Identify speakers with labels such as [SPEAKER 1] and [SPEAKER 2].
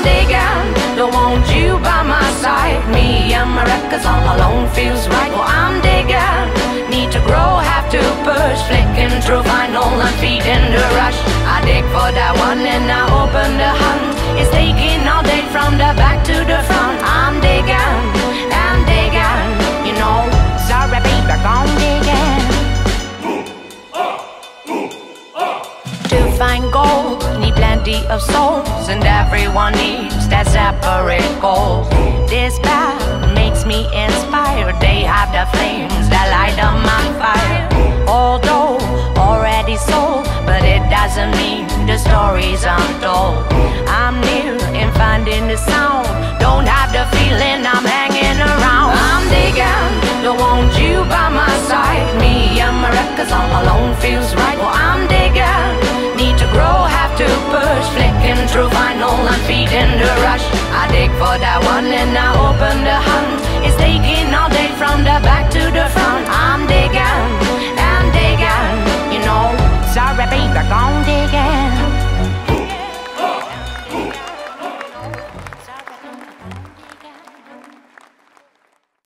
[SPEAKER 1] Sunday gown. Don't want you by my side. Me and my records all alone feels right. Well, I'm digging. Need to grow, have to push. Flicking through vinyl and in the rush. I dig for that one and I open the hunt. It's taking all day from the back to the front. I'm digging, I'm digging. You know, sorry, baby, I'm digging. To find gold plenty of souls, and everyone needs that separate goal. This path makes me inspired. They have the flames that light up my fire. Although already sold, but it doesn't mean the stories untold. I'm near in finding the sound. Don't have the feeling I'm hanging around. I'm digging, don't want you by my side. Me and my records all alone feels right. Well, through vinyl and feeding the rush. I